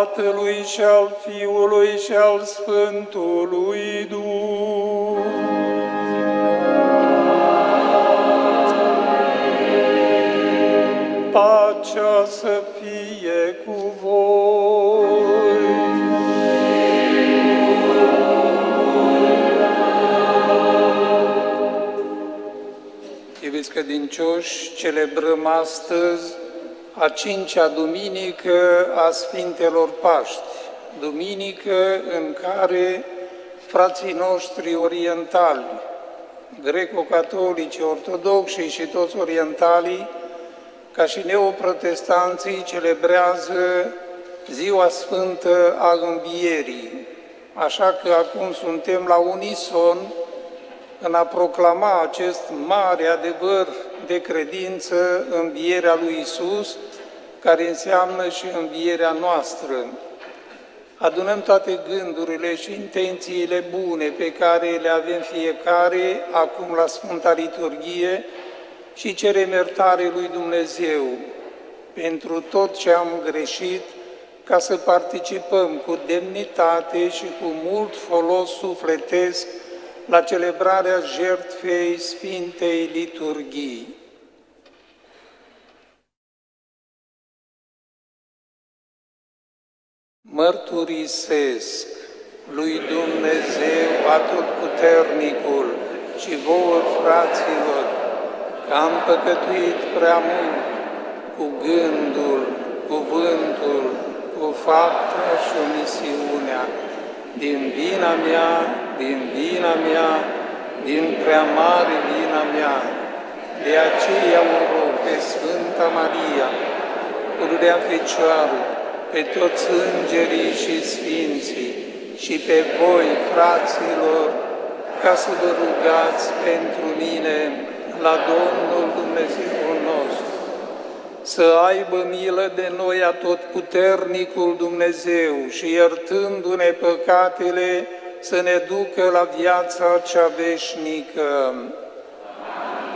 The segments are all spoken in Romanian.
în numele Tatălui și al Fiului și al Sfântului Duh. Pacea să fie cu voi. Iubiți credincioși, celebrăm astăzi a cincea duminică a Sfintelor Paști, duminică în care frații noștri orientali, greco-catolici, ortodoxi și toți orientalii, ca și neoprotestanții, celebrează Ziua Sfântă a Învierii. Așa că acum suntem la unison în a proclama acest mare adevăr de credință, învierea lui Isus, care înseamnă și învierea noastră. Adunăm toate gândurile și intențiile bune pe care le avem fiecare acum la Sfânta Liturghie și cerem iertare lui Dumnezeu pentru tot ce am greșit, ca să participăm cu demnitate și cu mult folos sufletesc la celebrarea jertfei Sfintei Liturghii. Mărturisesc lui Dumnezeu Atotputernicul și vouă, fraților, că am păcătuit prea mult cu gândul, cuvântul, cu fapta și omisiunea, din vina mea, din vina mea, din prea mare vina mea. De aceea o rog pe Sfânta Maria, Pururea Fecioară, pe toți îngerii și sfinții și pe voi, fraților, ca să vă rugați pentru mine la Domnul Dumnezeul nostru, să aibă milă de noi atotputernicul Dumnezeu și iertându-ne păcatele, să ne ducă la viața cea veșnică. atotputernic,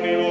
nomine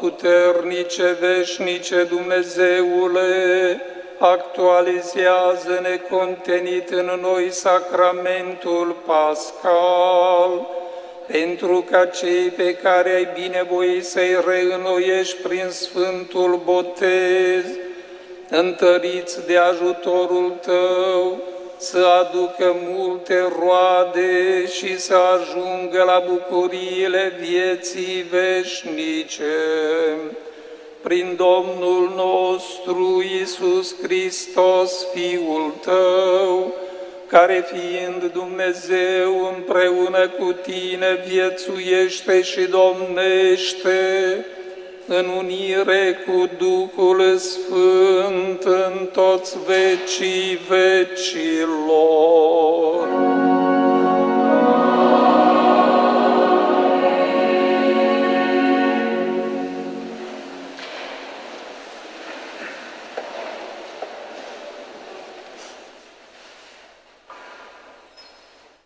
Atotputernice, veșnice Dumnezeule, actualizează necontenit în noi sacramentul pascal, pentru ca cei pe care ai binevoit să-i reînnoiești prin Sfântul Botez, întăriți de ajutorul Tău, să aducă multe roade și să ajungă la bucuriile vieții veșnice. Prin Domnul nostru Isus Hristos, Fiul Tău, care fiind Dumnezeu împreună cu Tine viețuiește și domnește, în unire cu Duhul Sfânt în toți vecii vecilor.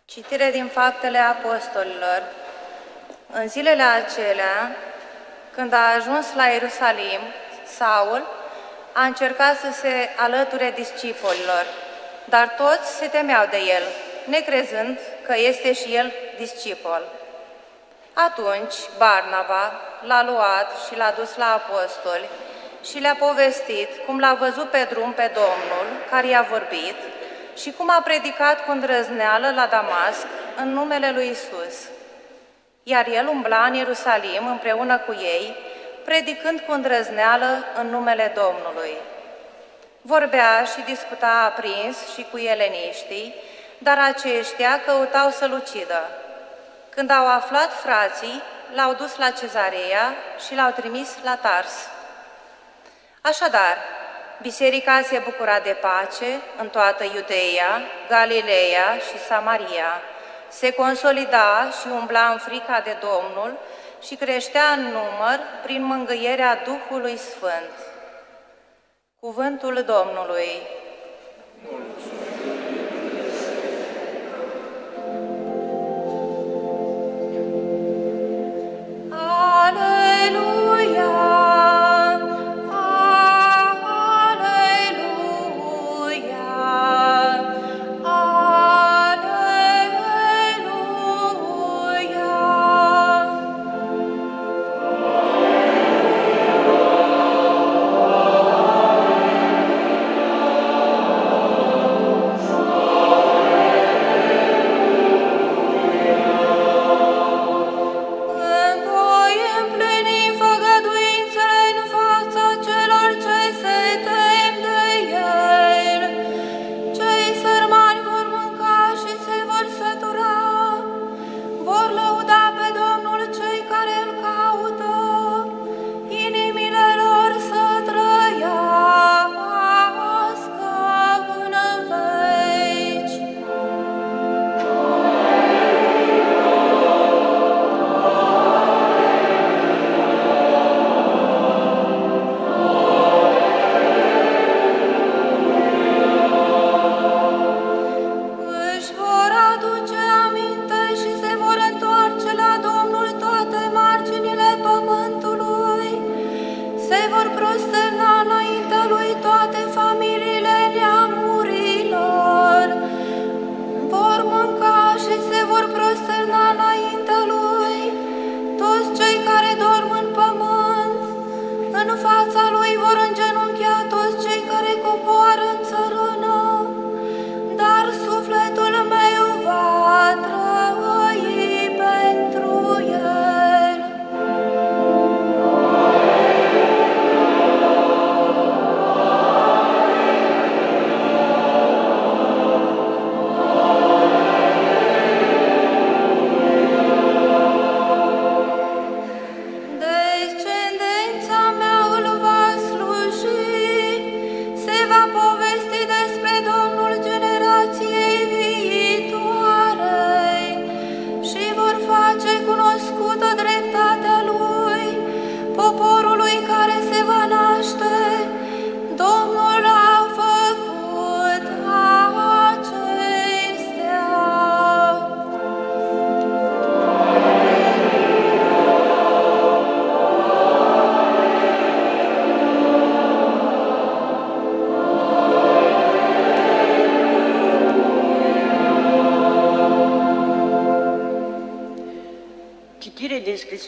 Citire din Faptele Apostolilor. În zilele acelea, când a ajuns la Ierusalim, Saul a încercat să se alăture discipolilor, dar toți se temeau de el, necrezând că este și el discipol. Atunci Barnaba l-a luat și l-a dus la apostoli și le-a povestit cum l-a văzut pe drum pe Domnul, care i-a vorbit, și cum a predicat cu îndrăzneală la Damasc în numele lui Isus. Iar el umbla în Ierusalim împreună cu ei, predicând cu îndrăzneală în numele Domnului. Vorbea și discuta aprins și cu eleniștii, dar aceștia căutau să-l ucidă. Când au aflat frații, l-au dus la cezarea și l-au trimis la Tars. Așadar, biserica se bucura de pace în toată Iudeea, Galileea și Samaria. Se consolida și umbla în frica de Domnul și creștea în număr prin mângâierea Duhului Sfânt. Cuvântul Domnului. Aleluia! Aleluia!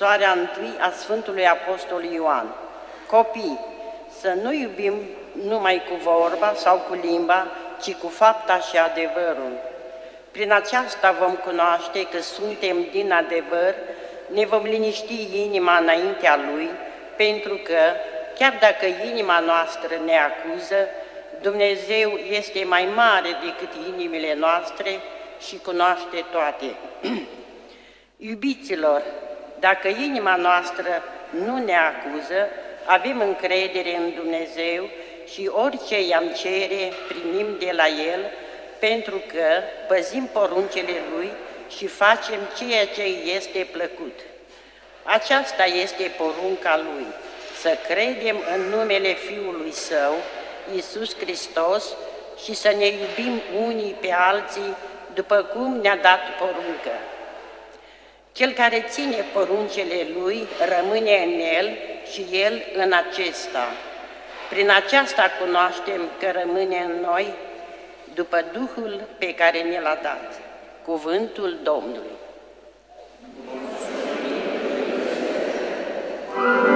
Scrisoarea întâi a Sfântului Apostol Ioan. Copii, să nu iubim numai cu vorba sau cu limba, ci cu fapta și adevărul. Prin aceasta vom cunoaște că suntem din adevăr, ne vom liniști inima înaintea Lui, pentru că, chiar dacă inima noastră ne acuză, Dumnezeu este mai mare decât inimile noastre și cunoaște toate. Iubiților, dacă inima noastră nu ne acuză, avem încredere în Dumnezeu și orice i-am cere, primim de la El, pentru că păzim poruncele Lui și facem ceea ce este plăcut. Aceasta este porunca Lui, să credem în numele Fiului Său, Iisus Hristos, și să ne iubim unii pe alții după cum ne-a dat poruncă. Cel care ține poruncele Lui rămâne în El și El în acesta. Prin aceasta cunoaștem că rămâne în noi după Duhul pe care ne l-a dat. Cuvântul Domnului. Rămâneți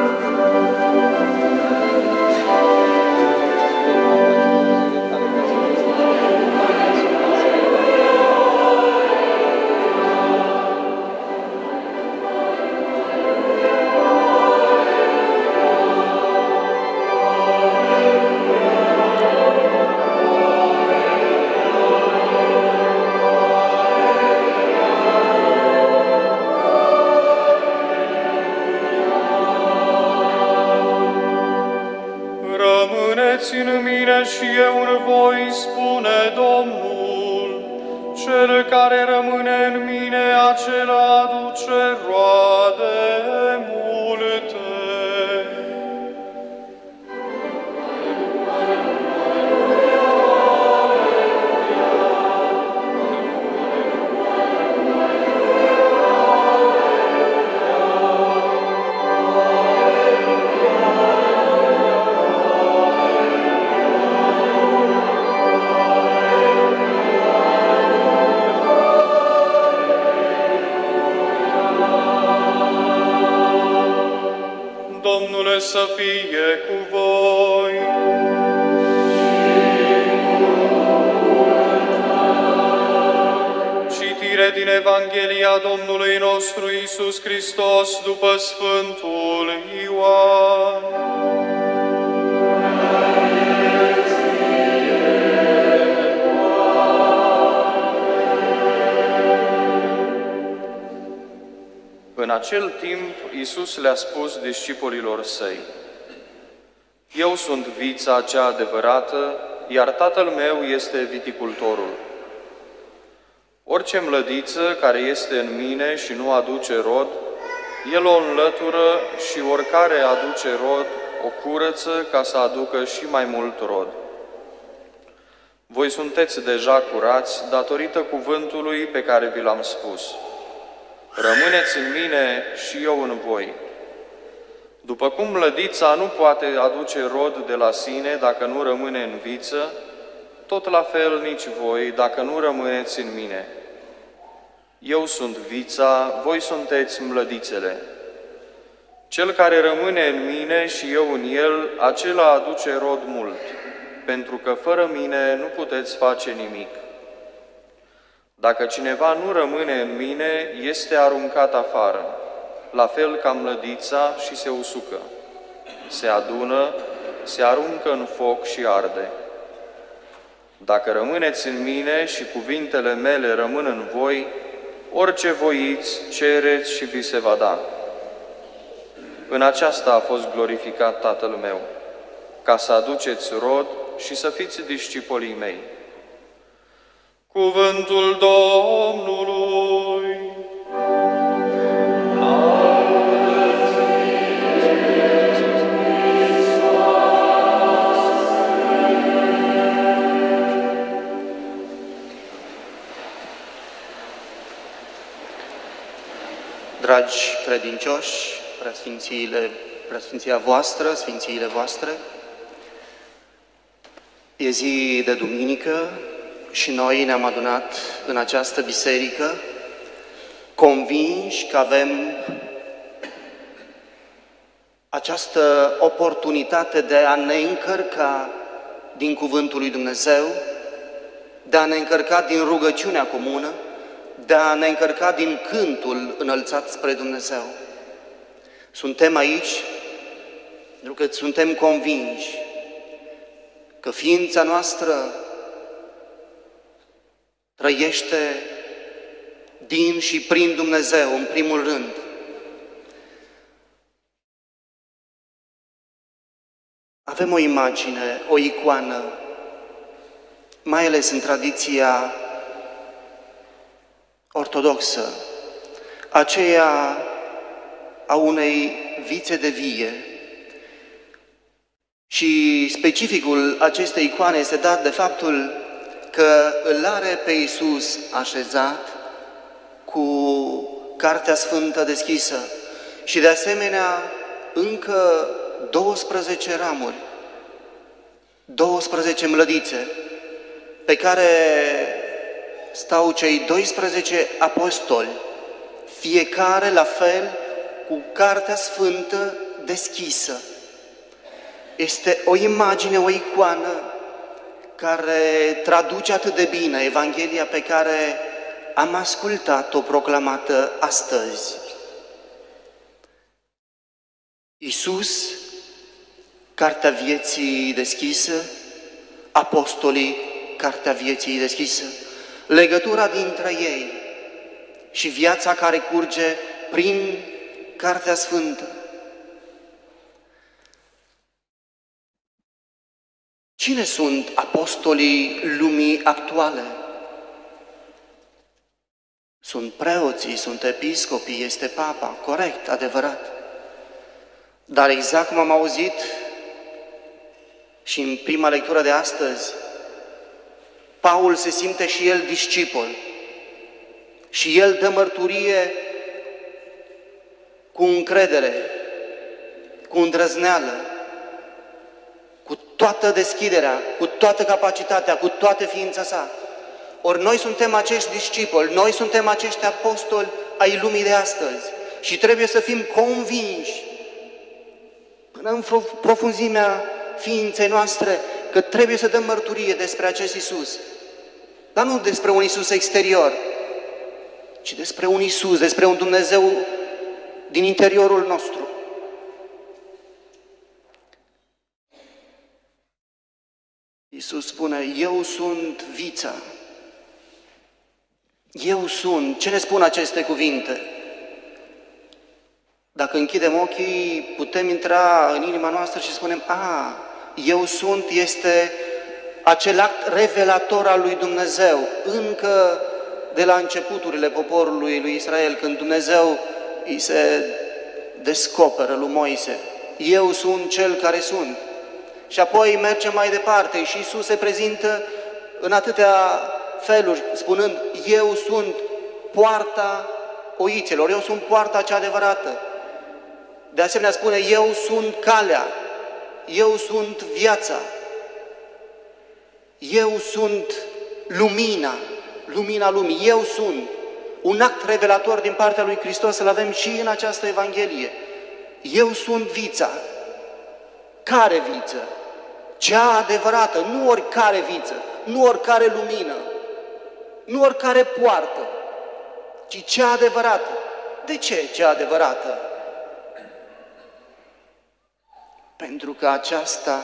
acel timp, Iisus le-a spus discipolilor săi, Eu sunt vița cea adevărată, iar Tatăl meu este viticultorul. Orice mlădiță care este în mine și nu aduce rod, El o înlătură și oricare aduce rod, o curăță ca să aducă și mai mult rod. Voi sunteți deja curați datorită cuvântului pe care vi l-am spus. Rămâneți în mine și eu în voi. După cum mlădița nu poate aduce rod de la sine dacă nu rămâne în viță, tot la fel nici voi dacă nu rămâneți în mine. Eu sunt vița, voi sunteți mlădițele. Cel care rămâne în mine și eu în el, acela aduce rod mult, pentru că fără mine nu puteți face nimic. Dacă cineva nu rămâne în mine, este aruncat afară, la fel ca mlădița și se usucă. Se adună, se aruncă în foc și arde. Dacă rămâneți în mine și cuvintele mele rămân în voi, orice voiți, cereți și vi se va da. În aceasta a fost glorificat Tatăl meu, ca să aduceți rod și să fiți discipolii mei. Cuvântul Domnului. Dragi credincioși, preasfințiile, preasfinția voastră, sfințiile voastre, e zi de duminică și noi ne-am adunat în această biserică convinși că avem această oportunitate de a ne încărca din Cuvântul lui Dumnezeu, de a ne încărca din rugăciunea comună, de a ne încărca din cântul înălțat spre Dumnezeu. Suntem aici pentru că suntem convinși că ființa noastră trăiește din și prin Dumnezeu, în primul rând. Avem o imagine, o icoană, mai ales în tradiția ortodoxă, aceea a unei vițe de vie. Și specificul acestei icoane este dat de faptul că îl are pe Iisus așezat cu Cartea Sfântă deschisă și de asemenea încă 12 ramuri, 12 mlădițe pe care stau cei 12 apostoli, fiecare la fel cu Cartea Sfântă deschisă. Este o imagine, o icoană care traduce atât de bine Evanghelia pe care am ascultat-o proclamată astăzi. Iisus, Cartea Vieții deschisă, Apostolii, Cartea Vieții deschisă, legătura dintre ei și viața care curge prin Cartea Sfântă. Cine sunt apostolii lumii actuale? Sunt preoții, sunt episcopii, este papa, corect, adevărat. Dar exact cum am auzit și în prima lectură de astăzi, Paul se simte și el discipol și el dă mărturie cu încredere, cu îndrăzneală, cu toată deschiderea, cu toată capacitatea, cu toată ființa sa. Ori noi suntem acești discipoli, noi suntem acești apostoli ai lumii de astăzi și trebuie să fim convinși până în profunzimea ființei noastre că trebuie să dăm mărturie despre acest Isus. Dar nu despre un Isus exterior, ci despre un Isus, despre un Dumnezeu din interiorul nostru. Iisus spune, eu sunt vița. Eu sunt. Ce ne spun aceste cuvinte? Dacă închidem ochii, putem intra în inima noastră și spunem, a, eu sunt este acel act revelator al lui Dumnezeu, încă de la începuturile poporului lui Israel, când Dumnezeu îi se descoperă lui Moise. Eu sunt cel care sunt. Și apoi merge mai departe și Iisus se prezintă în atâtea feluri, spunând, eu sunt poarta oițelor, eu sunt poarta cea adevărată. De asemenea spune, eu sunt calea, eu sunt viața, eu sunt lumina, lumina lumii, eu sunt. Un act revelator din partea lui Hristos să-l avem și în această Evanghelie. Eu sunt vița. Care viță? Cea adevărată, nu oricare viță, nu oricare lumină, nu oricare poartă, ci cea adevărată. De ce cea adevărată? Pentru că aceasta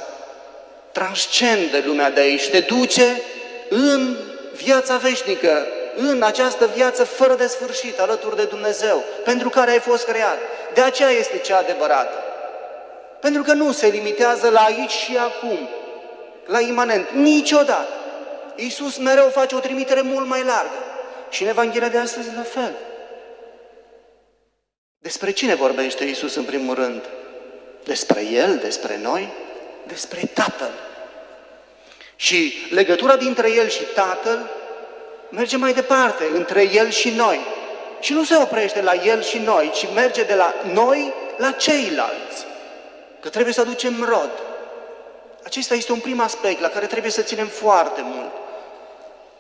transcende lumea de aici, te duce în viața veșnică, în această viață fără de sfârșit, alături de Dumnezeu, pentru care ai fost creat. De aceea este cea adevărată. Pentru că nu se limitează la aici și acum, la imanent, niciodată. Iisus mereu face o trimitere mult mai largă. Și în Evanghelia de astăzi la fel. Despre cine vorbește Iisus în primul rând? Despre El, despre noi, despre Tatăl. Și legătura dintre El și Tatăl merge mai departe, între El și noi. Și nu se oprește la El și noi, ci merge de la noi la ceilalți. Că trebuie să aducem rod. Acesta este un prim aspect la care trebuie să ținem foarte mult.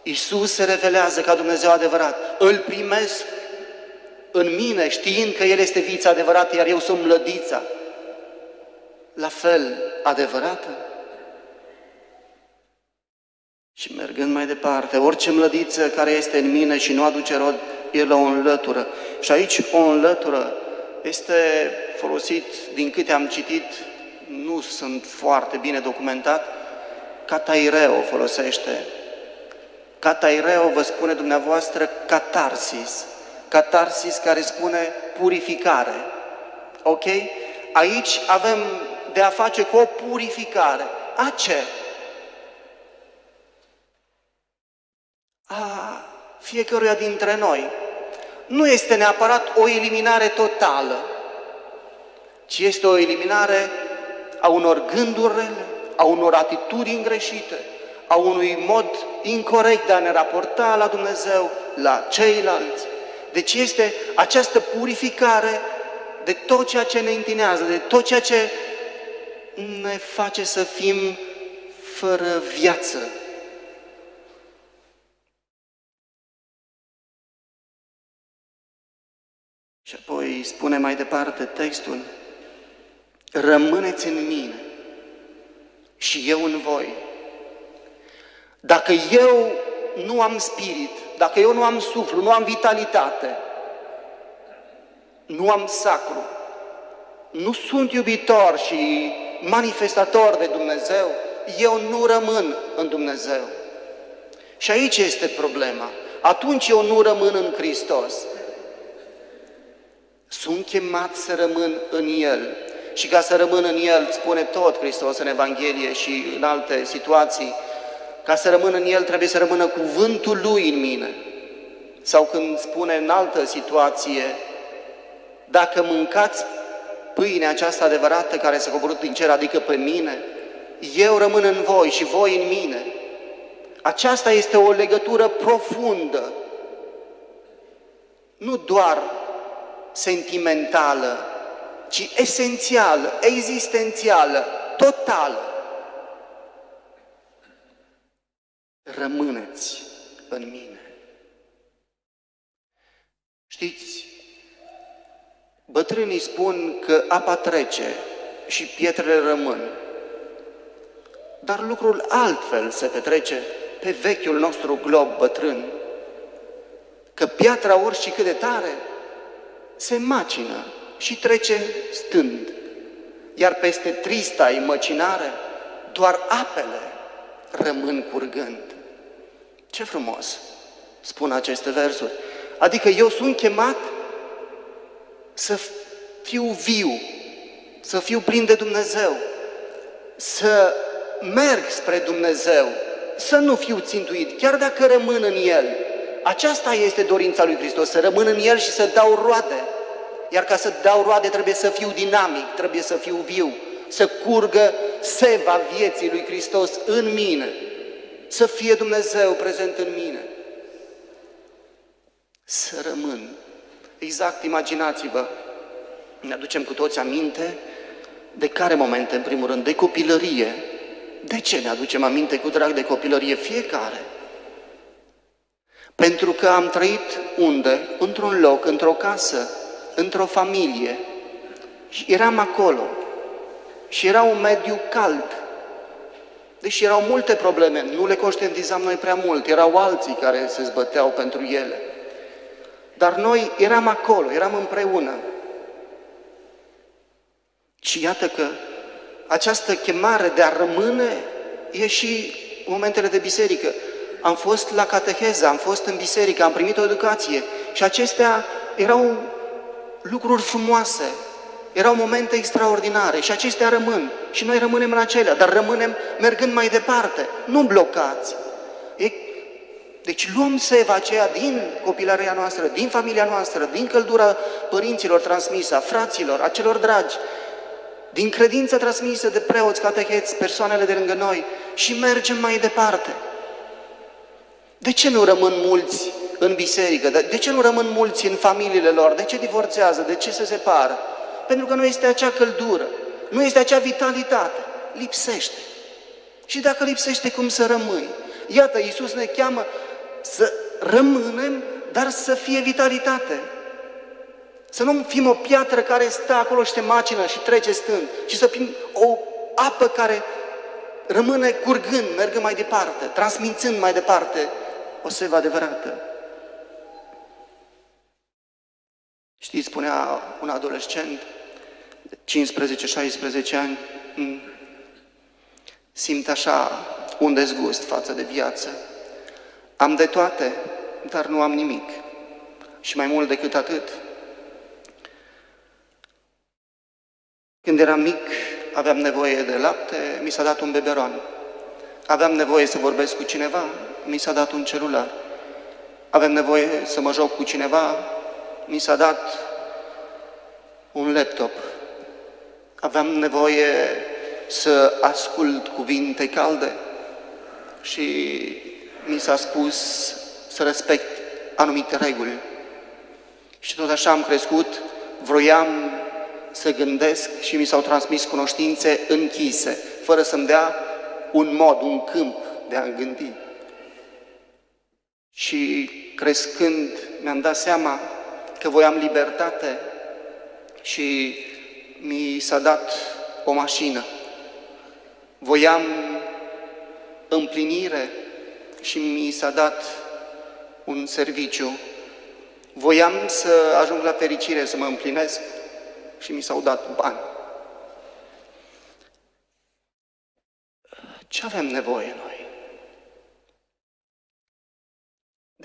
Iisus se revelează ca Dumnezeu adevărat. Îl primesc în mine, știind că El este vița adevărată, iar eu sunt mlădița. la fel adevărată? Și mergând mai departe, orice mlădiță care este în mine și nu aduce rod, el o înlătură. Și aici o înlătură este folosit, din câte am citit, nu sunt foarte bine documentat, cataireo folosește. Cataireo vă spune dumneavoastră catarsis. Catarsis care spune purificare. Ok? Aici avem de a face cu o purificare. A ce? A fiecăruia dintre noi. Nu este neapărat o eliminare totală, ci este o eliminare a unor gânduri rele, a unor atitudini greșite, a unui mod incorrect de a ne raporta la Dumnezeu, la ceilalți. Deci este această purificare de tot ceea ce ne întinează, de tot ceea ce ne face să fim fără viață. Și apoi spune mai departe textul, rămâneți în mine și eu în voi. Dacă eu nu am spirit, dacă eu nu am suflu, nu am vitalitate, nu am sacru, nu sunt iubitor și manifestator de Dumnezeu, eu nu rămân în Dumnezeu. Și aici este problema. Atunci eu nu rămân în Hristos. Sunt chemat să rămân în El. Și ca să rămân în El, spune tot Hristos în Evanghelie și în alte situații, ca să rămân în El trebuie să rămână cuvântul Lui în mine. Sau când spune în altă situație, dacă mâncați pâinea aceasta adevărată care s-a coborât din cer, adică pe mine, eu rămân în voi și voi în mine. Aceasta este o legătură profundă, nu doar sentimentală, ci esențială, existențială, totală. Rămâneți în mine. Știți, bătrânii spun că apa trece și pietrele rămân. Dar lucrul altfel se petrece pe vechiul nostru glob bătrân, că piatra orice cât de tare se macină și trece stând, iar peste trista imăcinare doar apele rămân curgând. Ce frumos spun aceste versuri. Adică eu sunt chemat să fiu viu, să fiu plin de Dumnezeu, să merg spre Dumnezeu, să nu fiu țintuit, chiar dacă rămân în El. Aceasta este dorința lui Hristos, să rămân în El și să dau roade. Iar ca să dau roade trebuie să fiu dinamic, trebuie să fiu viu, să curgă seva vieții lui Hristos în mine, să fie Dumnezeu prezent în mine. Să rămân. Exact, imaginați-vă, ne aducem cu toți aminte de care momente, în primul rând, de copilărie. De ce ne aducem aminte cu drag de copilărie? Fiecare. Pentru că am trăit unde? Într-un loc, într-o casă, într-o familie. Și eram acolo. Și era un mediu cald. Deși erau multe probleme, nu le conștientizam noi prea mult, erau alții care se zbăteau pentru ele. Dar noi eram acolo, eram împreună. Și iată că această chemare de a rămâne e și momentele de biserică. Am fost la cateheză, am fost în biserică, am primit o educație și acestea erau lucruri frumoase, erau momente extraordinare și acestea rămân și noi rămânem în acelea, dar rămânem mergând mai departe, nu blocați. E, deci luăm seva aceea din copilăria noastră, din familia noastră, din căldura părinților transmisă, a fraților, a celor dragi, din credința transmisă de preoți, cateheți, persoanele de lângă noi și mergem mai departe. De ce nu rămân mulți în biserică? De ce nu rămân mulți în familiile lor? De ce divorțează? De ce se separă? Pentru că nu este acea căldură, nu este acea vitalitate. Lipsește. Și dacă lipsește, cum să rămâi? Iată, Iisus ne cheamă să rămânem, dar să fie vitalitate. Să nu fim o piatră care stă acolo și te macină și trece stând, ci să fim o apă care rămâne curgând, mergând mai departe, transmițând mai departe o sevă adevărată. Știți, spunea un adolescent de 15-16 ani, mm, simt așa un dezgust față de viață. Am de toate, dar nu am nimic. Și mai mult decât atât, când eram mic, aveam nevoie de lapte, mi s-a dat un beberon. Aveam nevoie să vorbesc cu cineva, mi s-a dat un celular. Aveam nevoie să mă joc cu cineva, mi s-a dat un laptop. Aveam nevoie să ascult cuvinte calde și mi s-a spus să respect anumite reguli. Și tot așa am crescut, vroiam să gândesc și mi s-au transmis cunoștințe închise, fără să-mi dea un mod, un câmp de a gândi. Și crescând mi-am dat seama că voiam libertate și mi s-a dat o mașină. Voiam împlinire și mi s-a dat un serviciu. Voiam să ajung la fericire, să mă împlinesc și mi s-au dat bani. Ce avem nevoie noi?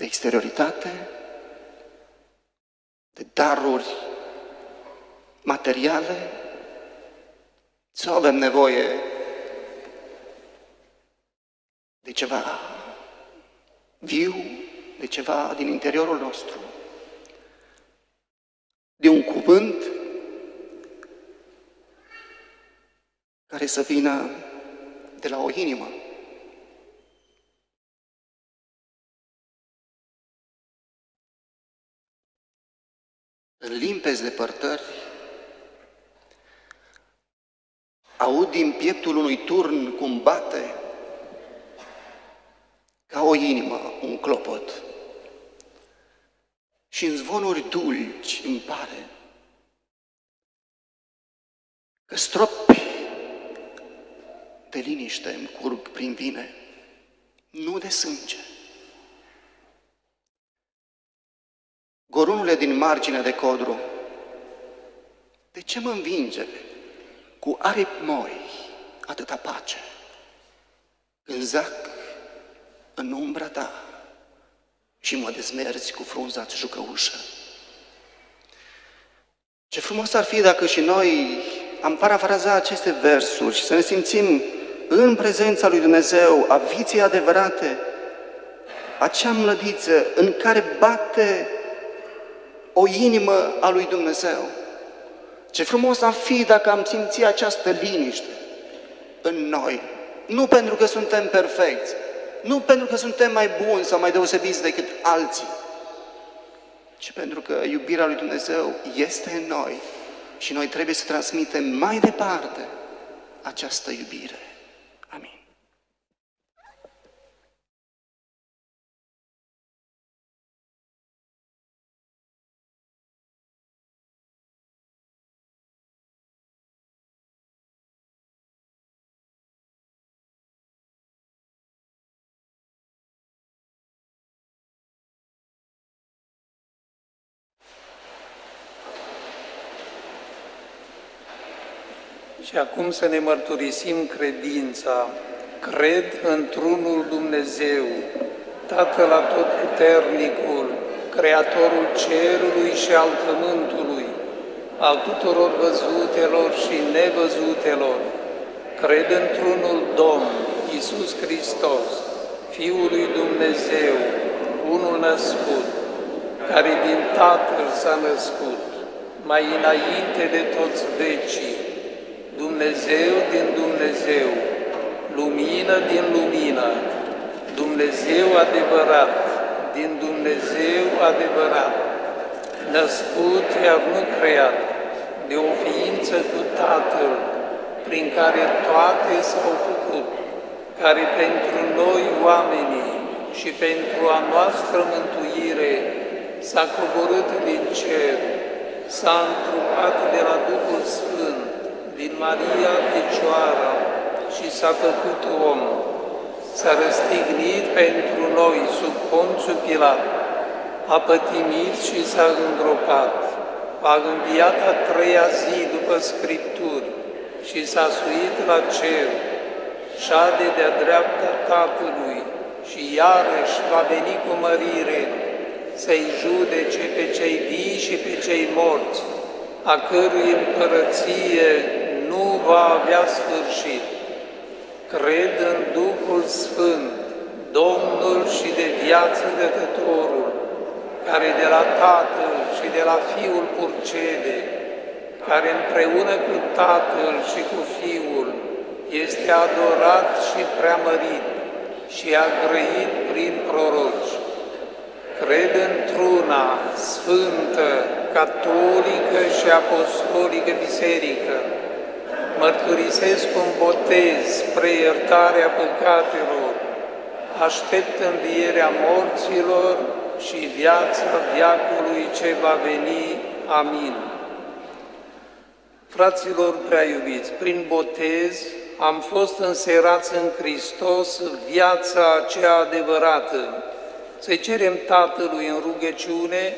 De exterioritate? De daruri materiale? Sau avem nevoie de ceva viu, de ceva din interiorul nostru, de un cuvânt care să vină de la o inimă. În limpezi depărtări, aud din pieptul unui turn cum bate ca o inimă, un clopot. Și în zvonuri dulci îmi pare că stropi de liniște îmi curg prin vine, nu de sânge. Gorunule din margine de codru, de ce mă învinge cu aripi moi atâta pace? Când zac în umbra ta și mă dezmerți cu frunza jucăușă. Ce frumos ar fi dacă și noi am parafrazat aceste versuri și să ne simțim în prezența lui Dumnezeu, a viții adevărate, acea mlădiță în care bate o inimă a lui Dumnezeu. Ce frumos am fi dacă am simțit această liniște în noi. Nu pentru că suntem perfecți, nu pentru că suntem mai buni sau mai deosebiți decât alții, ci pentru că iubirea lui Dumnezeu este în noi și noi trebuie să transmitem mai departe această iubire. Amin. Și acum să ne mărturisim credința. Cred într-unul Dumnezeu, Tatăl Atotputernicul, Creatorul Cerului și al Pământului, al tuturor văzutelor și nevăzutelor. Cred într-unul Domn, Iisus Hristos, Fiul lui Dumnezeu, unul născut, care din Tatăl s-a născut, mai înainte de toți vecii, Dumnezeu din Dumnezeu, lumină din lumină, Dumnezeu adevărat, din Dumnezeu adevărat, născut iar nu creat, de o ființă cu Tatăl, prin care toate s-au făcut, care pentru noi oamenii și pentru a noastră mântuire s-a coborât din cer, s-a întrupat de la Duhul Sfânt, din Maria Fecioara și s-a făcut om. S-a răstignit pentru noi sub Ponțul Pilat, a pătimit și s-a îngropat, a înviat a treia zi după Scripturi și s-a suit la cer, șade de-a dreapta Tatălui și iarăși va veni cu mărire să-i judece pe cei vii și pe cei morți, a cărui împărăție nu va avea sfârșit. Cred în Duhul Sfânt, Domnul și de viață dătătorul, care de la Tatăl și de la Fiul purcede, care împreună cu Tatăl și cu Fiul este adorat și preamărit și a grăit prin proroci. Cred într-una sfântă, catolică și apostolică biserică. Mărturisesc un botez spre iertarea păcatelor. Aștept învierea morților și viața viacului ce va veni. Amin. Fraților prea iubiți, prin botez am fost înserați în Hristos viața cea adevărată. Să cerem Tatălui în rugăciune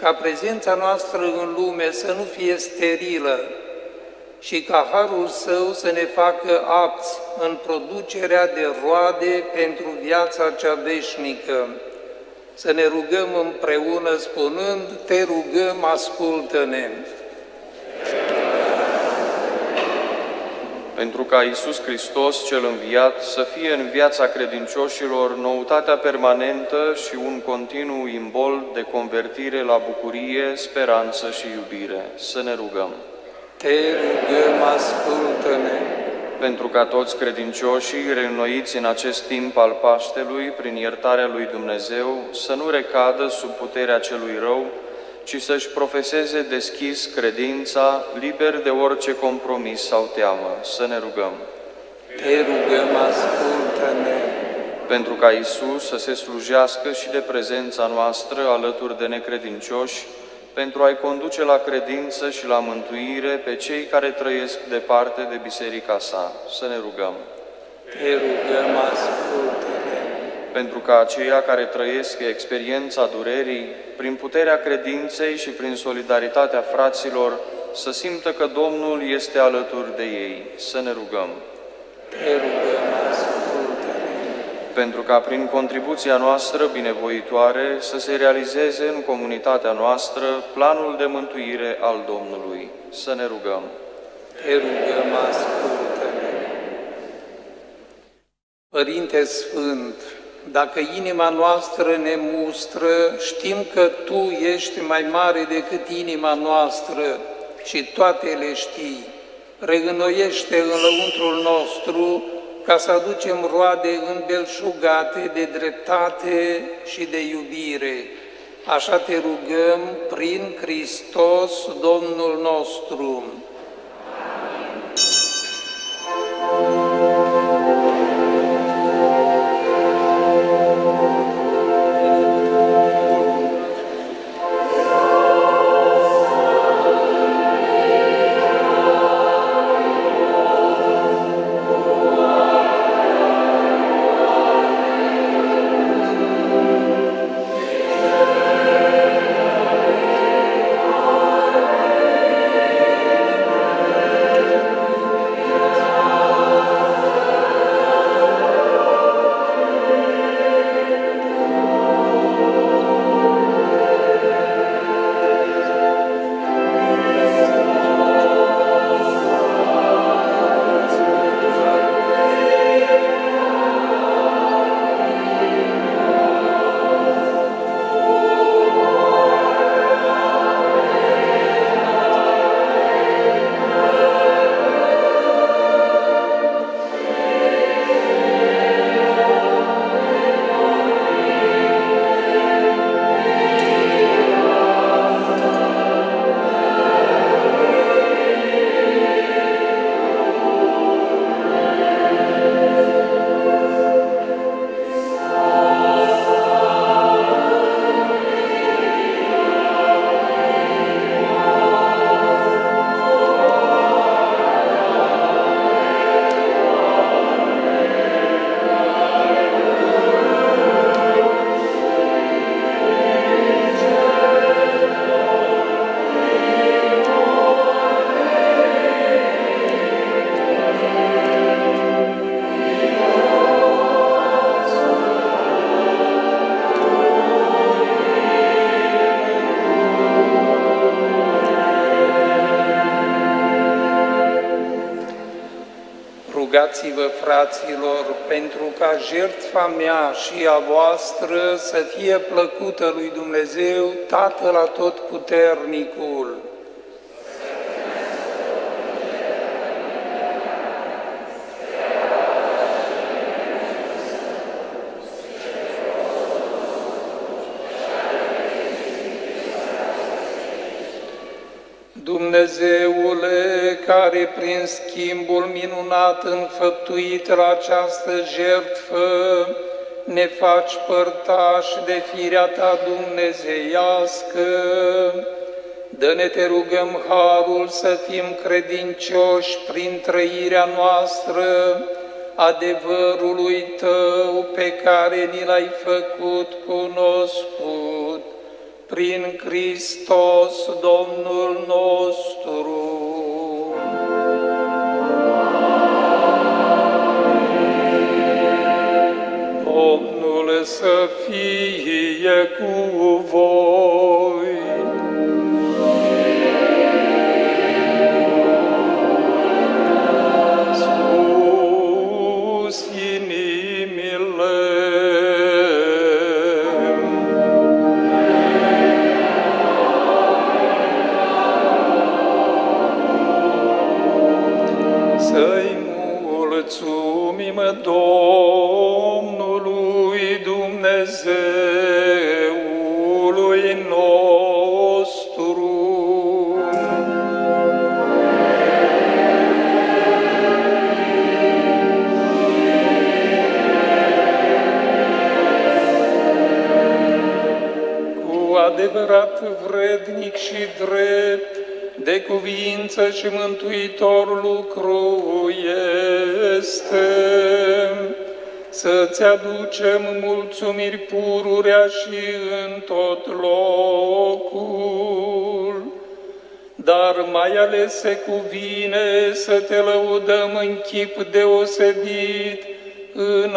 ca prezența noastră în lume să nu fie sterilă și ca Harul Său să ne facă apți în producerea de roade pentru viața cea veșnică. Să ne rugăm împreună spunând, Te rugăm, ascultă-ne! pentru ca Iisus Hristos cel înviat să fie în viața credincioșilor noutatea permanentă și un continuu imbol de convertire la bucurie, speranță și iubire. Să ne rugăm. Te rugăm, ascultă-ne! Pentru ca toți credincioșii reînnoiți în acest timp al Paștelui, prin iertarea lui Dumnezeu, să nu recadă sub puterea celui rău, ci să-și profeseze deschis credința, liber de orice compromis sau teamă. Să ne rugăm. Te rugăm, ascultă-ne! Pentru ca Isus să se slujească și de prezența noastră alături de necredincioși, pentru a-i conduce la credință și la mântuire pe cei care trăiesc departe de biserica sa. Să ne rugăm. Te rugăm, ascultă-ne! Pentru ca aceia care trăiesc experiența durerii, prin puterea credinței și prin solidaritatea fraților, să simtă că Domnul este alături de ei. Să ne rugăm. Te rugăm, ascultă-ne! Pentru ca prin contribuția noastră binevoitoare să se realizeze în comunitatea noastră planul de mântuire al Domnului. Să ne rugăm. Te rugăm, ascultă-ne! Părinte Sfânt, dacă inima noastră ne mustră, știm că Tu ești mai mare decât inima noastră și toate le știi. Reînnoiește în lăuntrul nostru ca să aducem roade îmbelșugate de dreptate și de iubire. Așa te rugăm prin Hristos Domnul nostru. Rugați-vă, fraților, pentru ca jertfa mea și a voastră să fie plăcută lui Dumnezeu, Tatăl Atotputernicul. Dumnezeule, care prin schimbul minunat înfăptuit la această jertfă, ne faci părtași de firea Ta dumnezeiască, Dă-ne, te rugăm, harul să fim credincioși prin trăirea noastră adevărului Tău pe care ni l-ai făcut cunoscut prin Hristos Domnul nostru. Să fie cu voi. Și drept, de cuvință și mântuitor lucru este. Să-ți aducem mulțumiri pururea și în tot locul, dar mai ales se cuvine să te lăudăm în chip deosebit în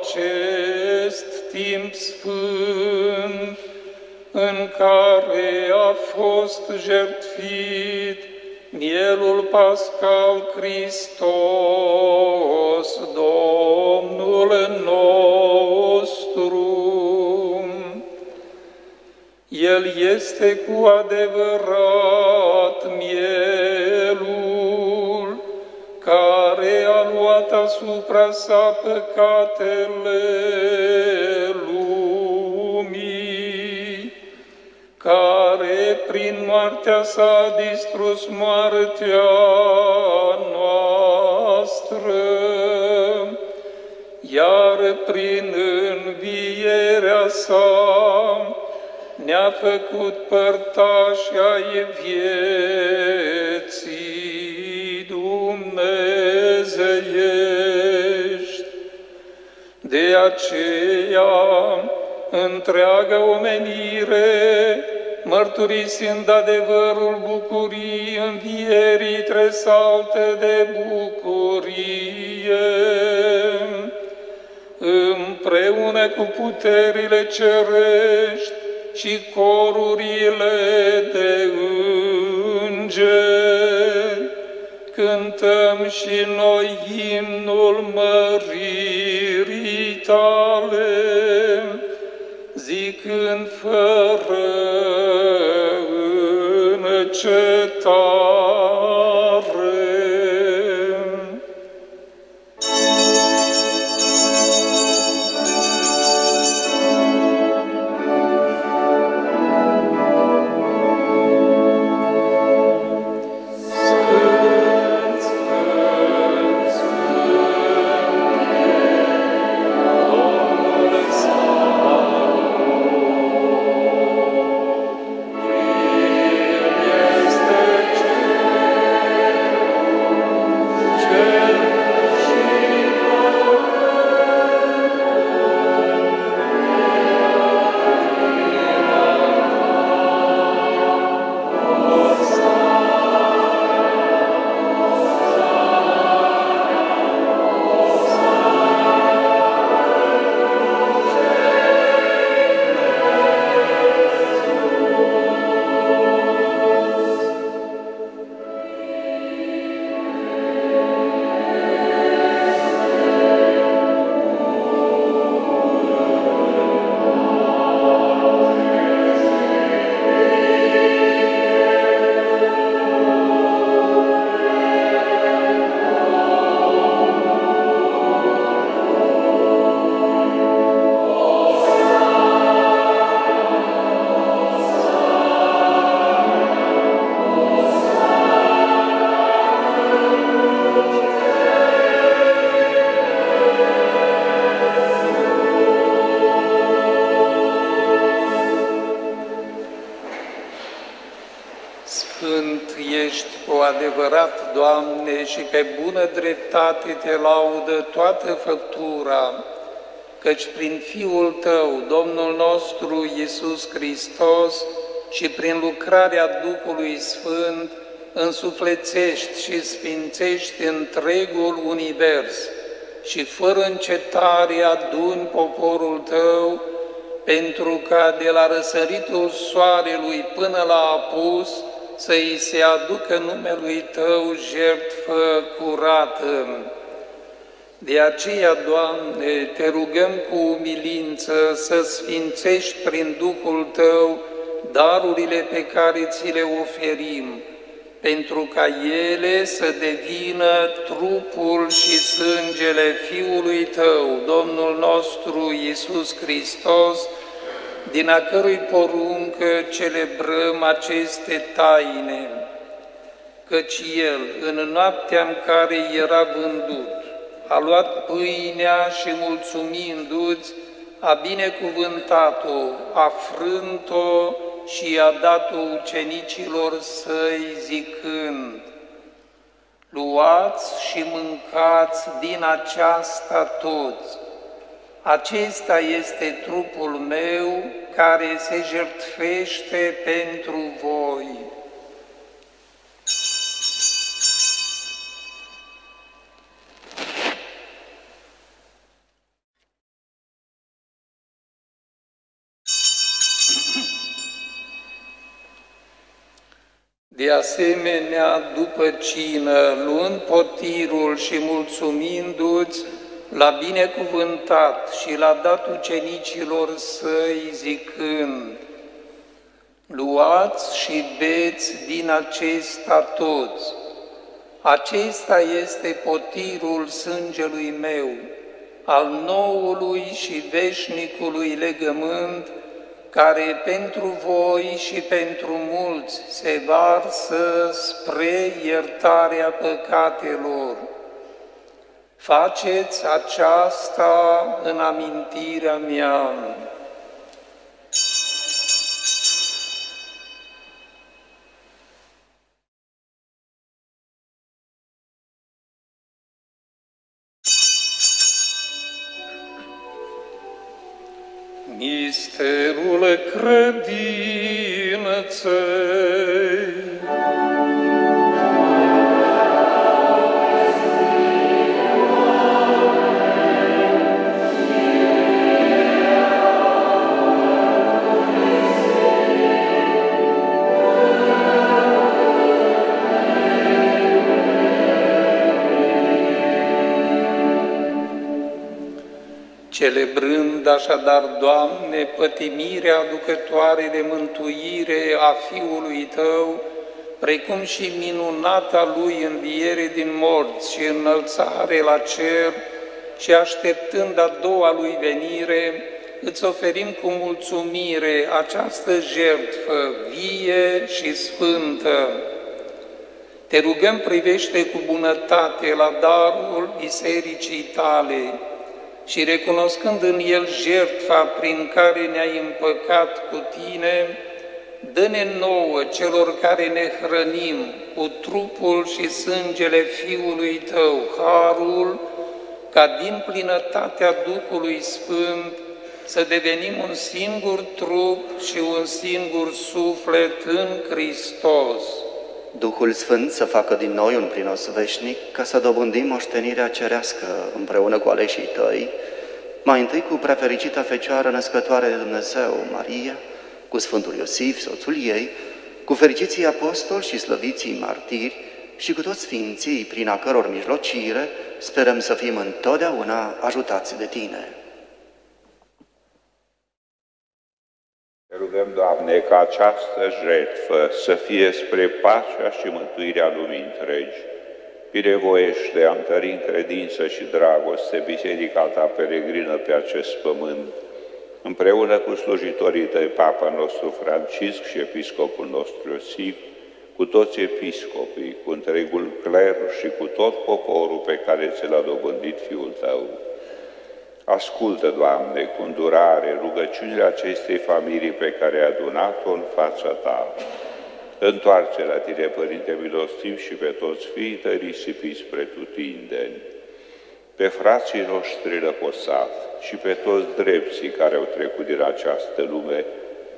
acest timp sfânt în care a fost jertfit mielul pascal Hristos, Domnul nostru. El este cu adevărat mielul care a luat asupra sa păcatele care prin moartea sa a distrus moartea noastră, iar prin învierea sa ne-a făcut părtași ai vieții dumnezeiești. De aceea, întreaga omenire, mărturisind adevărul bucurii învierii, tresalte de bucurie, împreună cu puterile cerești și corurile de îngeri, cântăm și noi imnul măririi tale, zicând fără încetare. Bună dreptate te laudă toată făptura, căci prin Fiul Tău, Domnul nostru Iisus Hristos, și prin lucrarea Duhului Sfânt, însuflețești și sfințești întregul univers și fără încetare aduni poporul Tău, pentru ca de la răsăritul soarelui până la apus să îi se aducă numelui Tău jertfă curată. De aceea, Doamne, te rugăm cu umilință să sfințești prin Duhul Tău darurile pe care ți le oferim, pentru ca ele să devină trupul și sângele Fiului Tău, Domnul nostru Iisus Hristos, din a cărui poruncă celebrăm aceste taine, căci El, în noaptea în care era vândut, a luat pâinea și mulțumindu-ți, a binecuvântat-o, a frânt-o și i-a dat-o ucenicilor săi zicând, Luați și mâncați din aceasta toți. Acesta este trupul meu care se jertfește pentru voi. De asemenea, după cină, luând potirul și mulțumindu-ți, l-a binecuvântat și l-a dat ucenicilor săi zicând, Luați și beți din acesta toți. Acesta este potirul sângelui meu, al noului și veșnicului legământ, care pentru voi și pentru mulți se varsă spre iertarea păcatelor. Faceți aceasta în amintirea mea. Misterul credinței. Celebrând așadar, Doamne, pătimirea aducătoare de mântuire a Fiului Tău, precum și minunata Lui înviere din morți și înălțare la cer, și așteptând a doua Lui venire, îți oferim cu mulțumire această jertfă vie și sfântă. Te rugăm, privește cu bunătate la darul bisericii tale, și recunoscând în El jertfa prin care ne-ai împăcat cu Tine, dă-ne nouă celor care ne hrănim cu trupul și sângele Fiului Tău, harul, ca din plinătatea Duhului Sfânt să devenim un singur trup și un singur suflet în Hristos. Duhul Sfânt să facă din noi un prinos veșnic, ca să dobândim moștenirea cerească împreună cu aleșii tăi, mai întâi cu prefericita Fecioară născătoare de Dumnezeu, Maria, cu Sfântul Iosif, soțul ei, cu fericiții apostoli și slăviții martiri și cu toți sfinții prin a căror mijlocire sperăm să fim întotdeauna ajutați de Tine. Rugăm, Doamne, ca această jertfă să fie spre pacea și mântuirea lumii întregi. Binevoiește a întări în credință și dragoste biserica ta peregrină pe acest pământ, împreună cu slujitorii tăi, Papa nostru Francisc și Episcopul nostru Iosif, cu toți episcopii, cu întregul cler și cu tot poporul pe care ți l-a dobândit Fiul Tău. Ascultă, Doamne, cu îndurare rugăciunile acestei familii pe care ai adunat-o în fața Ta. Întoarce la tine, Părinte milostiv, și pe toți fiii tăi risipiți spre tutindeni, pe frații noștri răposați și pe toți drepții care au trecut din această lume,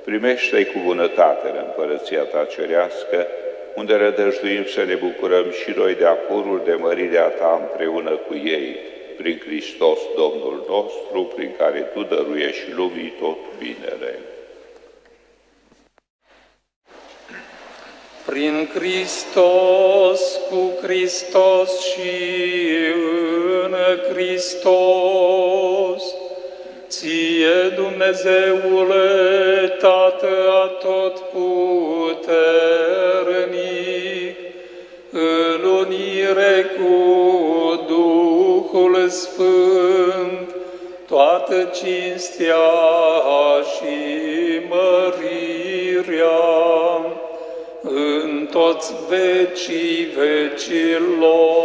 primește-i cu bunătate în împărăția ta cerească, unde rădăjduim să ne bucurăm și noi de apurul de mărirea ta împreună cu ei, prin Hristos Domnul nostru, prin care Tu dăruiești lumii tot binele. Prin Hristos, cu Hristos și în Hristos, Ție, Dumnezeule, Tată tot puternic, în unire cu Duhul Sfânt, toată cinstea și mărirea, în toți vecii vecilor.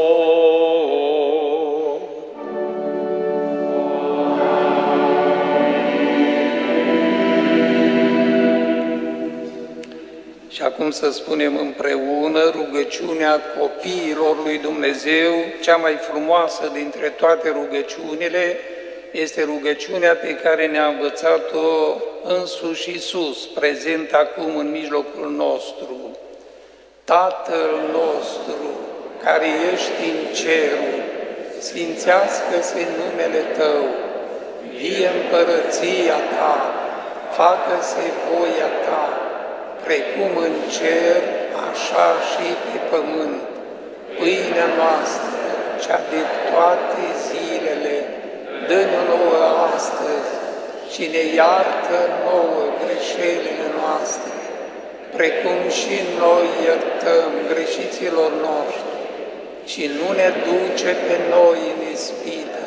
Acum să spunem împreună rugăciunea copiilor lui Dumnezeu, cea mai frumoasă dintre toate rugăciunile, este rugăciunea pe care ne-a învățat-o însuși Iisus, prezent acum în mijlocul nostru. Tatăl nostru, care ești în cerul, sfințească-se numele Tău, vie împărăția Ta, facă-se voia Ta, precum în cer, așa și pe pământ. Pâinea noastră, cea de toate zilele, dă-ne nouă astăzi și ne iartă nouă greșelile noastre, precum și noi iertăm greșiților noștri. Și nu ne duce pe noi în ispită,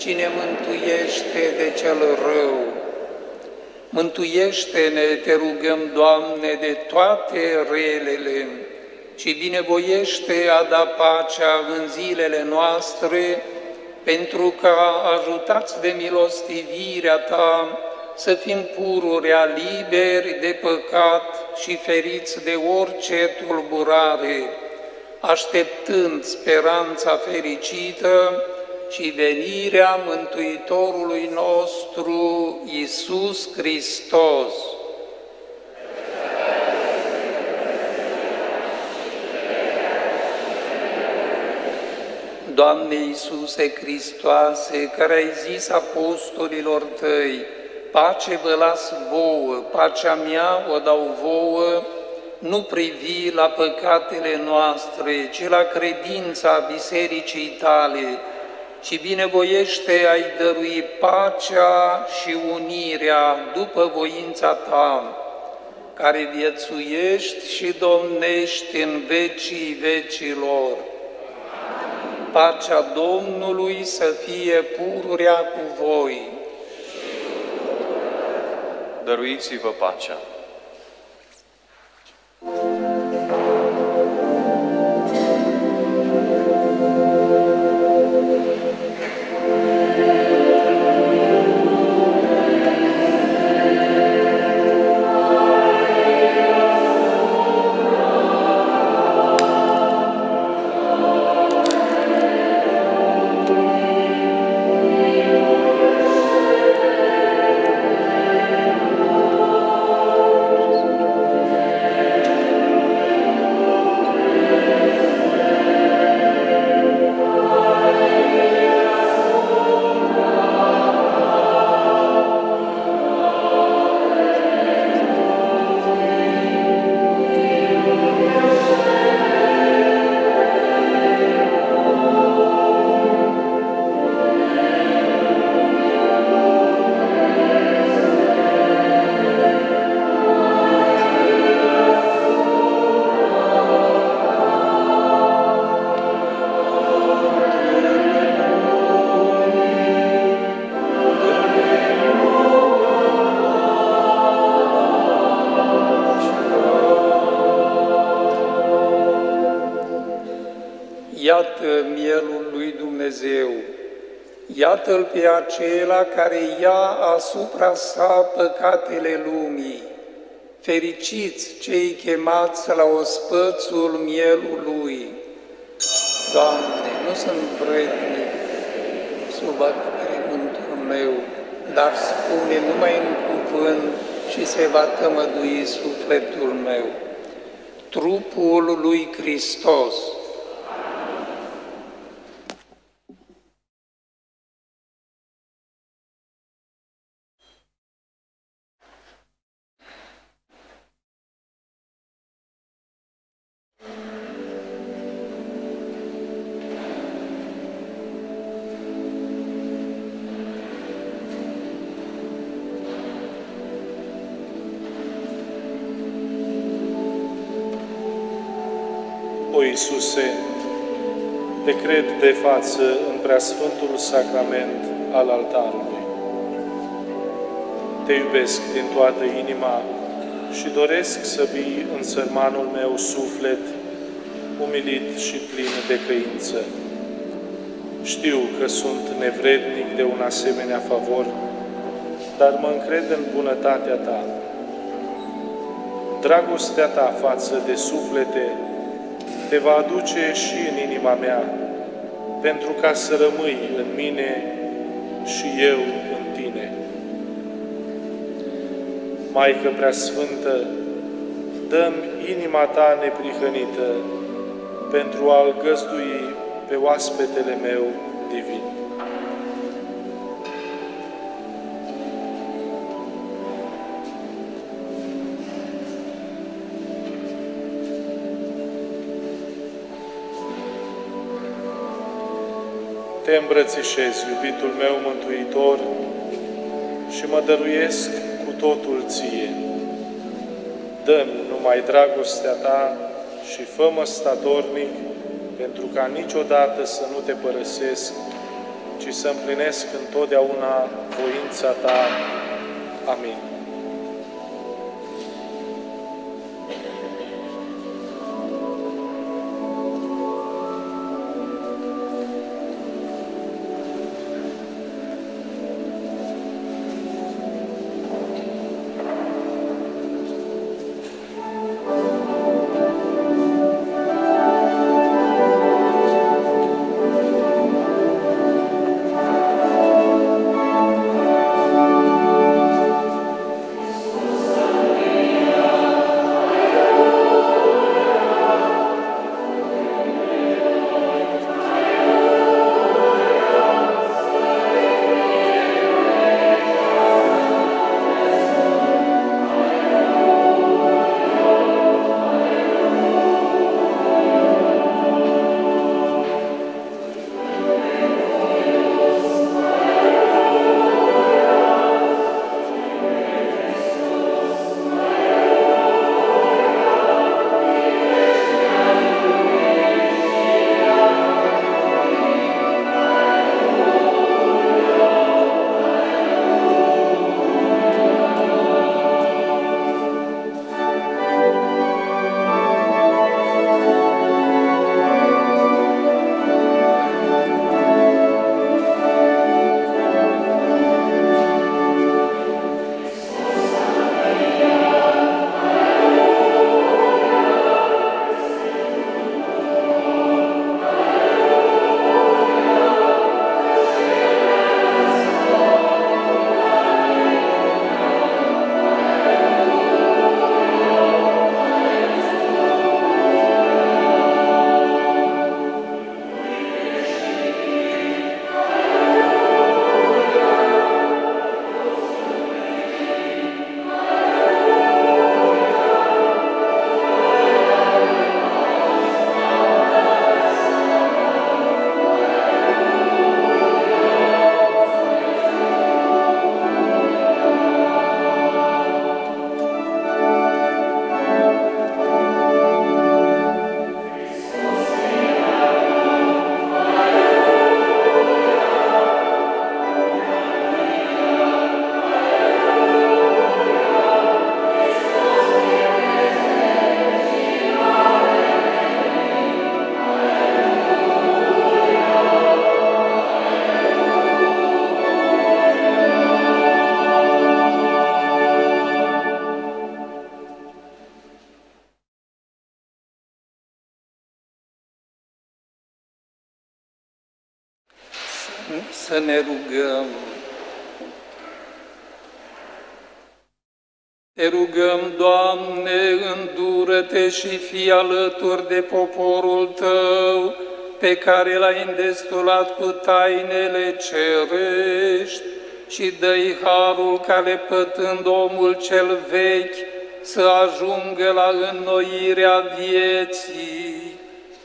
ci ne mântuiește de cel rău. Mântuiește-ne, te rugăm, Doamne, de toate relele și binevoiește a da pacea în zilele noastre, pentru ca, ajutați de milostivirea Ta, să fim pururea liberi de păcat și feriți de orice tulburare, așteptând speranța fericită și venirea Mântuitorului nostru, Isus Hristos. Doamne Iisuse Hristoase, care ai zis apostolilor Tăi, pace vă las vouă, pacea mea o dau vouă, nu privi la păcatele noastre, ci la credința Bisericii tale, și binevoiește ai dărui pacea și unirea după voința ta, care viețuiești și domnești în vecii vecilor. Pacea Domnului să fie pururea cu voi. Dăruiți-vă pacea. Pe acela care ia asupra sa păcatele lumii. Fericiți cei chemați la ospățul mielului. Doamne, nu sunt vrednic sub acoperimentul meu, dar spune numai în cuvânt și se va tămădui sufletul meu. Trupul lui Hristos, Iisuse, te cred de față în preasfântul sacrament al altarului. Te iubesc din toată inima și doresc să vii în sărmanul meu suflet, umilit și plin de căință. Știu că sunt nevrednic de un asemenea favor, dar mă încred în bunătatea Ta. Dragostea Ta față de suflete te va aduce și în inima mea, pentru ca să rămâi în mine și eu în tine. Maică Preasfântă, dăm inima ta neprihănită pentru a-L găzdui pe oaspetele meu divin. Te îmbrățișez, iubitul meu mântuitor, și mă dăruiesc cu totul ție. Dă-mi numai dragostea ta și fă-mă statornic, pentru ca niciodată să nu te părăsesc, ci să împlinesc întotdeauna voința ta. Amin. Să ne rugăm. Te rugăm, Doamne, îndură-te și fii alături de poporul Tău, pe care l-ai îndestulat cu tainele cerești și dă-i harul care pătând omul cel vechi să ajungă la înnoirea vieții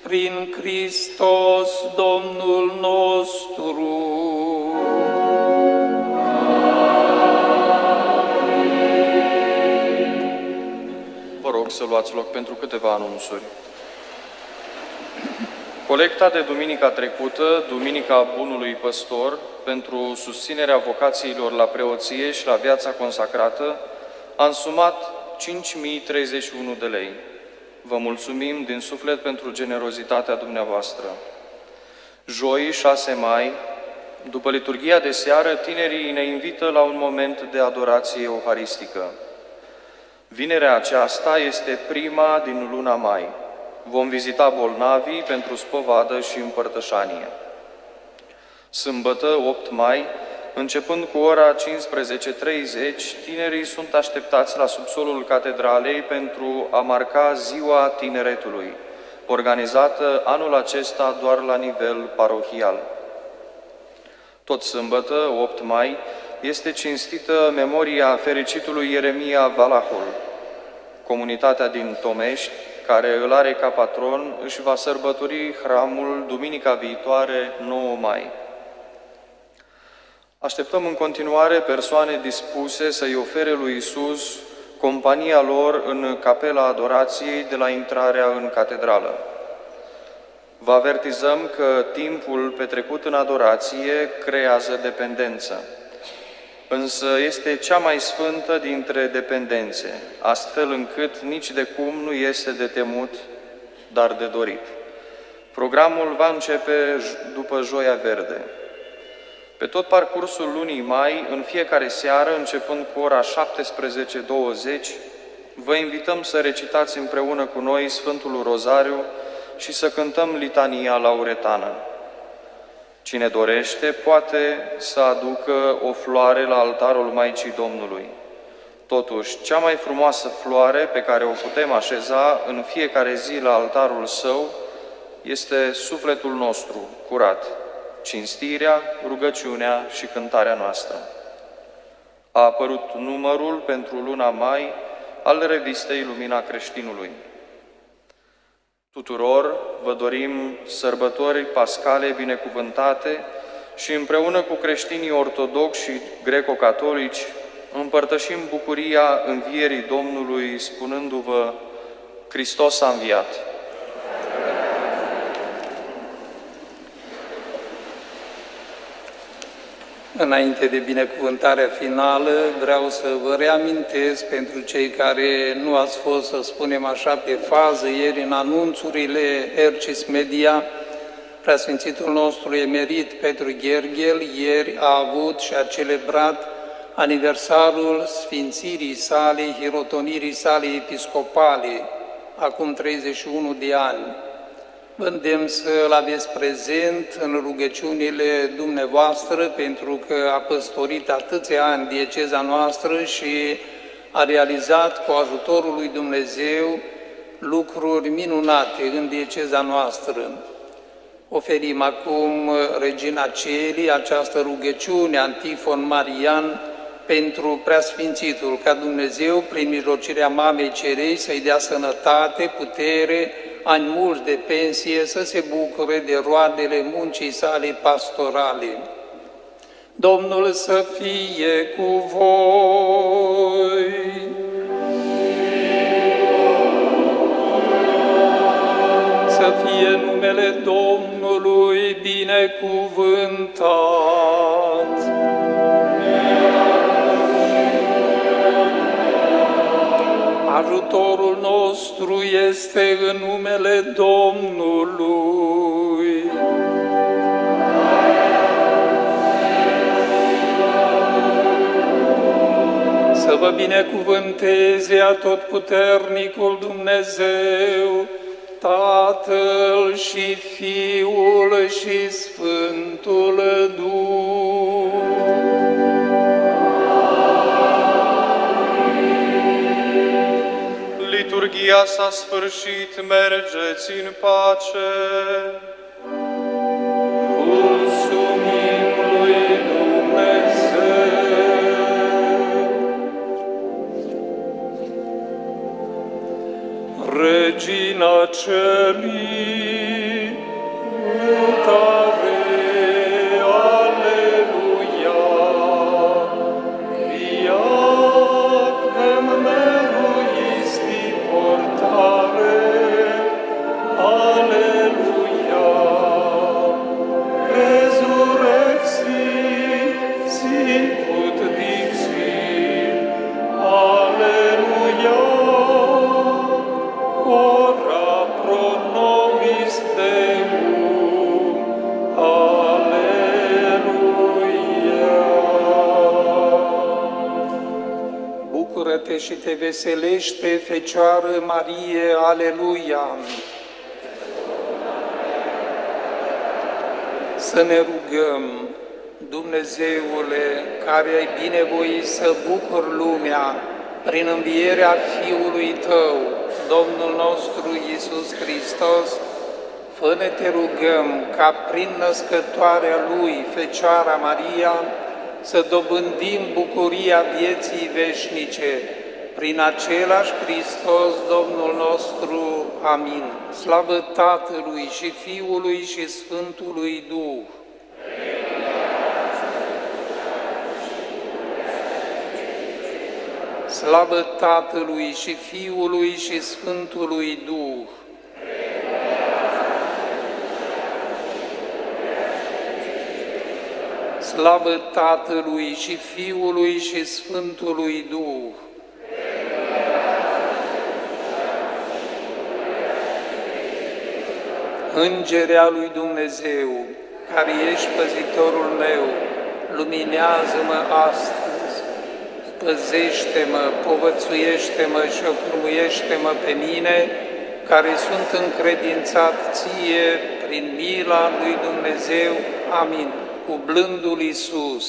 prin Hristos Domnul nostru. Vă rog să luați loc pentru câteva anunțuri. Colecta de duminica trecută, Duminica Bunului Păstor, pentru susținerea vocațiilor la preoție și la viața consacrată, a însumat 5.031 de lei. Vă mulțumim din suflet pentru generozitatea dumneavoastră. Joi, 6 mai, după liturgia de seară, tinerii ne invită la un moment de adorație euharistică. Vinerea aceasta este prima din luna mai. Vom vizita bolnavii pentru spovadă și împărtășanie. Sâmbătă, 8 mai, începând cu ora 15.30, tinerii sunt așteptați la subsolul catedralei pentru a marca Ziua Tineretului, organizată anul acesta doar la nivel parohial. Tot sâmbătă, 8 mai, este cinstită memoria fericitului Ieremia Valahol. Comunitatea din Tomești, care îl are ca patron, își va sărbători hramul duminica viitoare, 9 mai. Așteptăm în continuare persoane dispuse să-i ofere lui Isus compania lor în capela adorației de la intrarea în catedrală. Vă avertizăm că timpul petrecut în adorație creează dependență, însă este cea mai sfântă dintre dependențe, astfel încât nici de cum nu este de temut, dar de dorit. Programul va începe după Joia Verde. Pe tot parcursul lunii mai, în fiecare seară, începând cu ora 17.20, vă invităm să recitați împreună cu noi Sfântul Rozariu și să cântăm litania lauretană. Cine dorește poate să aducă o floare la altarul Maicii Domnului. Totuși, cea mai frumoasă floare pe care o putem așeza în fiecare zi la altarul său este sufletul nostru curat, cinstirea, rugăciunea și cântarea noastră. A apărut numărul pentru luna mai al revistei Lumina Creștinului. Tuturor vă dorim sărbători pascale binecuvântate și împreună cu creștinii ortodoxi și greco-catolici împărtășim bucuria învierii Domnului spunându-vă Hristos a înviat! Înainte de binecuvântarea finală, vreau să vă reamintesc pentru cei care nu ați fost, să spunem așa, pe fază ieri în anunțurile Ercis Media, Preasfințitul nostru emerit Petru Gherghel ieri a avut și a celebrat aniversarul sfințirii sale, hirotonirii sale episcopale, acum 31 de ani. Vă îndemn să-L aveți prezent în rugăciunile dumneavoastră, pentru că a păstorit atâția ani dieceza noastră și a realizat cu ajutorul lui Dumnezeu lucruri minunate în dieceza noastră. Oferim acum Regina Celii această rugăciune antifon marian pentru preasfințitul, ca Dumnezeu, prin mijlocirea Mamei Cerei, să-i dea sănătate, putere, ani mulți de pensie, să se bucure de roadele muncii sale pastorale. Domnul să fie cu voi! Să fie numele Domnului binecuvântat! Ajutorul nostru este în numele Domnului. Să vă binecuvânteze atotputernicul Dumnezeu, Tatăl și Fiul și Sfântul Duh. Liturgia s-a sfârșit, mergeți în pace. Mulțumim lui Dumnezeu. Regina Celii, Bucură-te și te veselește, Fecioară Marie, aleluia! Să ne rugăm, Dumnezeule, care ai binevoit să bucur lumea prin învierea Fiului Tău, Domnul nostru Iisus Hristos, fă-ne te rugăm ca prin născătoarea Lui, Fecioara Maria, să dobândim bucuria vieții veșnice, prin același Hristos, Domnul nostru. Amin. Slavă Tatălui și Fiului și Sfântului Duh. Slavă Tatălui și Fiului și Sfântului Duh. Slavă Tatălui și Fiului și Sfântului Duh. Îngerea lui Dumnezeu, care ești păzitorul meu, luminează-mă astăzi, păzește-mă, povățuiește-mă și ocruiește-mă pe mine, care sunt încredințat ție prin mila lui Dumnezeu. Amin. Cu blândul Iisus.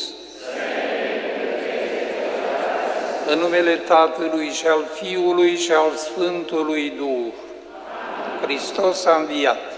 În numele Tatălui și al Fiului și al Sfântului Duh. Hristos a înviat.